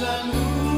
la luz.